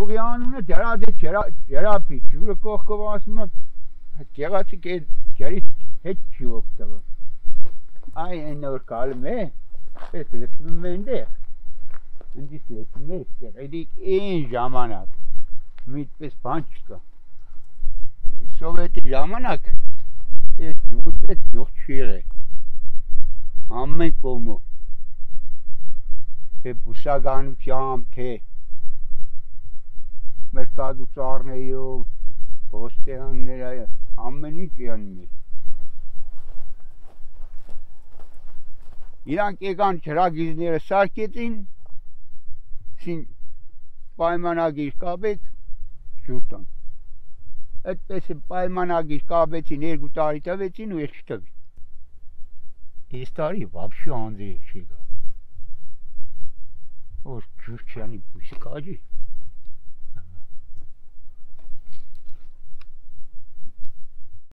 Յուղի անունը դրա դե ջրապի ջուրը կողքով ասում է գեղացիկ է ջրի հետ չի օգտվում այ այն որ կալում է պես լսում մենდე ընդից լսում է գեղեցիկ այն ժամանակ միտպես բան չկա սովետի ժամանակ այս յուղի պես յուղ չի եղել ամեն կողմով թե բուսականությամբ թե մերկադուցարներով, ոստեանները, ամեն ինչ յանում է։ Իրանք եկան ճրագիզները սարքեցին, սին պայմանագիր կապեք, ջուրտան։ Այդպես է պայմանագիր կապեցին, երկու տարի տվեցին ու ես չտվին։ Այս տարի вообще անձի չի գա։ Որ ջուր չանի բուսի կաջի։